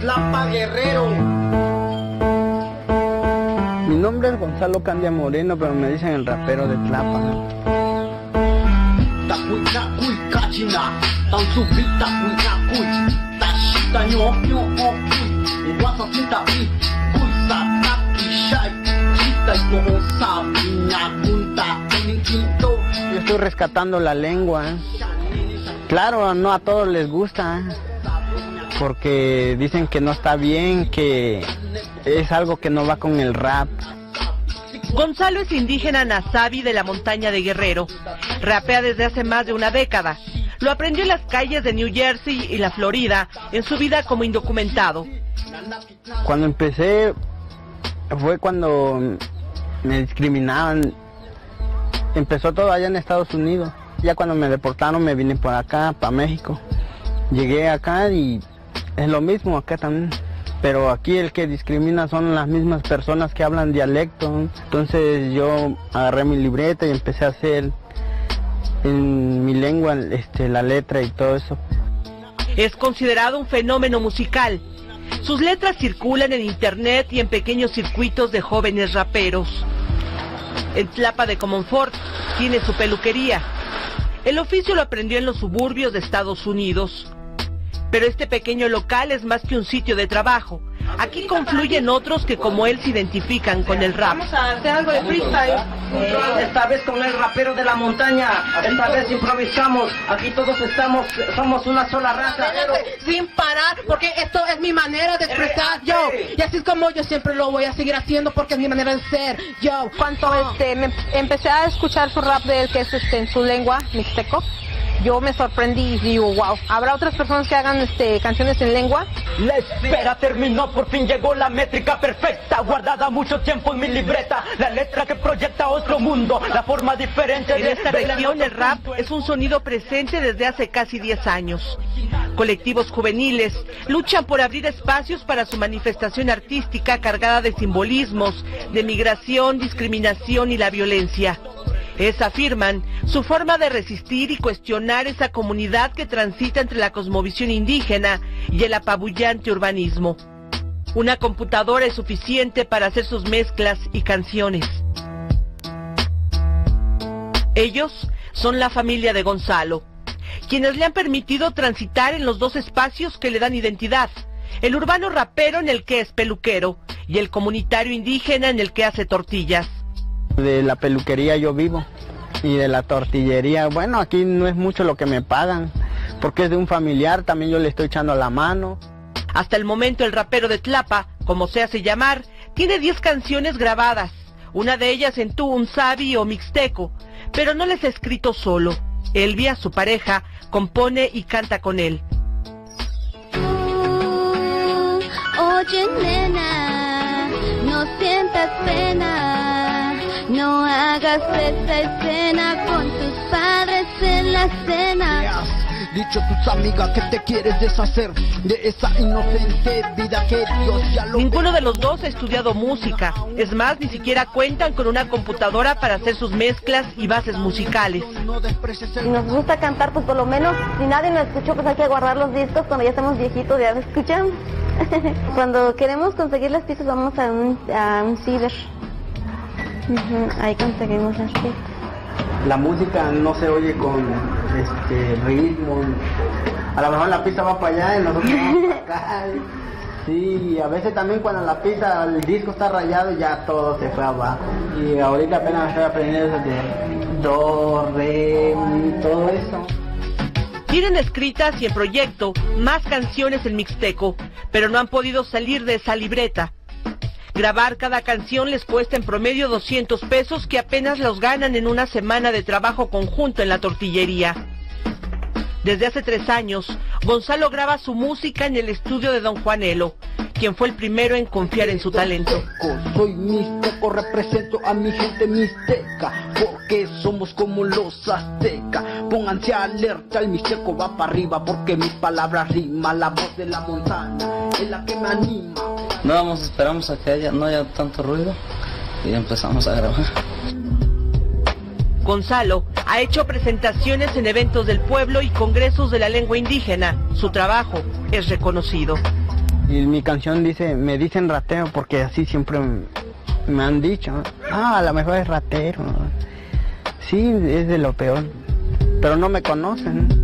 Tlapa Guerrero. Mi nombre es Gonzalo Candia Moreno, pero me dicen el rapero de Tlapa. Yo estoy rescatando la lengua. ¿eh? Claro, no a todos les gusta, ¿eh? Porque dicen que no está bien, que es algo que no va con el rap. Gonzalo es indígena nazabi de la montaña de Guerrero. Rapea desde hace más de una década. Lo aprendió en las calles de New Jersey y la Florida en su vida como indocumentado. Cuando empecé fue cuando me discriminaban. Empezó todo allá en Estados Unidos. Ya cuando me deportaron me vine por acá, para México. Llegué acá y es lo mismo acá también. Pero aquí el que discrimina son las mismas personas que hablan dialecto. Entonces yo agarré mi libreta y empecé a hacer en mi lengua este, la letra y todo eso. Es considerado un fenómeno musical. Sus letras circulan en internet y en pequeños circuitos de jóvenes raperos. En Tlapa de Comonfort tiene su peluquería. El oficio lo aprendió en los suburbios de Estados Unidos. Pero este pequeño local es más que un sitio de trabajo. Aquí confluyen otros que como él se identifican con el rap. Vamos a hacer algo de freestyle. Esta vez con el rapero de la montaña. Esta vez improvisamos. Aquí todos estamos, somos una sola raza. sin parar, porque esto es mi manera de expresar yo. Y así es como yo siempre lo voy a seguir haciendo porque es mi manera de ser yo. Cuando este, me empecé a escuchar su rap de él, que es este, en su lengua, mixteco, yo me sorprendí y digo, wow, ¿habrá otras personas que hagan este, canciones en lengua? La espera terminó, por fin llegó la métrica perfecta, guardada mucho tiempo en mi libreta, la letra que proyecta otro mundo, la forma diferente En esta región el rap es un sonido presente desde hace casi 10 años. Colectivos juveniles luchan por abrir espacios para su manifestación artística cargada de simbolismos, de migración, discriminación y la violencia. Es, afirman, su forma de resistir y cuestionar esa comunidad que transita entre la cosmovisión indígena y el apabullante urbanismo. Una computadora es suficiente para hacer sus mezclas y canciones. Ellos son la familia de Gonzalo, quienes le han permitido transitar en los dos espacios que le dan identidad, el urbano rapero en el que es peluquero y el comunitario indígena en el que hace tortillas. De la peluquería yo vivo y de la tortillería, bueno, aquí no es mucho lo que me pagan, porque es de un familiar, también yo le estoy echando la mano. Hasta el momento el rapero de Tlapa, como se hace llamar, tiene 10 canciones grabadas, una de ellas en Sabi o mixteco, pero no les ha escrito solo. Elvia, su pareja, compone y canta con él. Oye, nena, no sientas pena, no hagas esa escena con tus padres en la cena. Dicho tus amigas que te quieres deshacer de esa inocente vida que Dios ya lo Ninguno de los dos ha estudiado música. Es más, ni siquiera cuentan con una computadora para hacer sus mezclas y bases musicales. Si nos gusta cantar, pues por lo menos, si nadie nos escuchó, pues hay que guardar los discos cuando ya estamos viejitos, ya me escuchan. cuando queremos conseguir las pistas, vamos a un, a un ciber. Ujú, Ahí conseguimos las pistas. La música no se oye con este ritmo. A lo mejor la pista va para allá y nosotros vamos para acá. Sí, a veces también cuando la pista, el disco está rayado ya todo se fue abajo. Y ahorita apenas estoy aprendiendo eso de do, re, todo eso. Tienen escritas y en proyecto más canciones en mixteco, pero no han podido salir de esa libreta. Grabar cada canción les cuesta en promedio 200 pesos que apenas los ganan en una semana de trabajo conjunto en la tortillería. Desde hace tres años, Gonzalo graba su música en el estudio de Don Juanelo, quien fue el primero en confiar en su talento. Soy mixteco, represento a mi gente mixteca, porque somos como los aztecas. Pónganse alerta, el mixteco va para arriba, porque mis palabras riman, la voz de la montaña es la que me anima. No vamos, esperamos a que haya, no haya tanto ruido y empezamos a grabar. Gonzalo Ha hecho presentaciones en eventos del pueblo y congresos de la lengua indígena. Su trabajo es reconocido. Y mi canción dice, me dicen ratero porque así siempre me han dicho. Ah, a lo mejor es ratero. Sí, es de lo peor. Pero no me conocen.